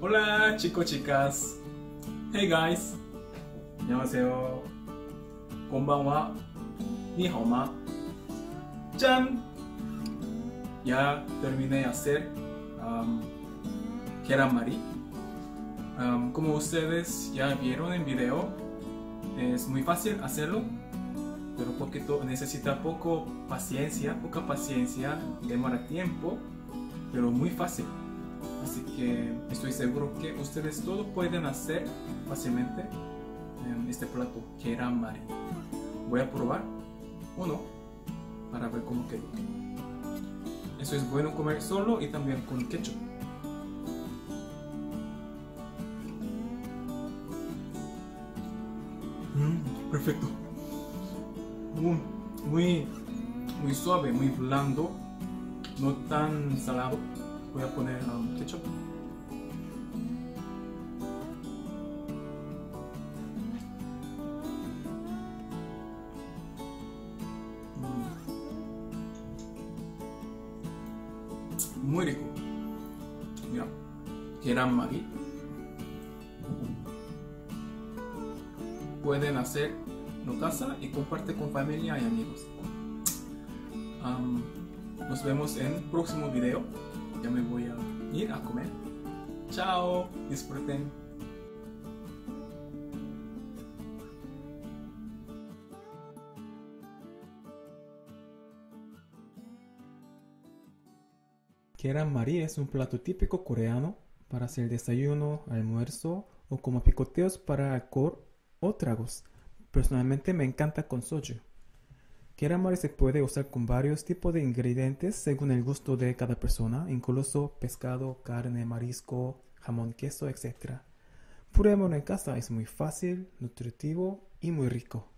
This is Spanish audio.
Hola chicos, chicas. Hey guys. 안녕하세요. konbanwa. Ni hao ma. ¡Chan! Ya terminé de hacer um, keramari. Um, como ustedes ya vieron en video, es muy fácil hacerlo, pero poquito, necesita poco paciencia, poca paciencia, demora tiempo, pero muy fácil. Así que estoy seguro que ustedes todos pueden hacer fácilmente em, este plato keramari. Voy a probar uno para ver cómo quedó. Eso es bueno comer solo y también con ketchup. Mm, perfecto. Muy, muy, muy suave, muy blando, no tan salado. Voy a poner um, ketchup. Mm. Muy rico. Mira, keramari. Pueden hacer en casa y comparte con familia y amigos. Nos vemos en el próximo video. Ya me voy a ir a comer. Chao, disfruten. Keramari es un plato típico coreano para hacer desayuno, almuerzo o como picoteos para alcohol o tragos. Personalmente me encanta con soju. Keramari se puede usar con varios tipos de ingredientes según el gusto de cada persona, incluso pescado, carne, marisco, jamón, queso, etc. Pruébalo en casa, es muy fácil, nutritivo y muy rico.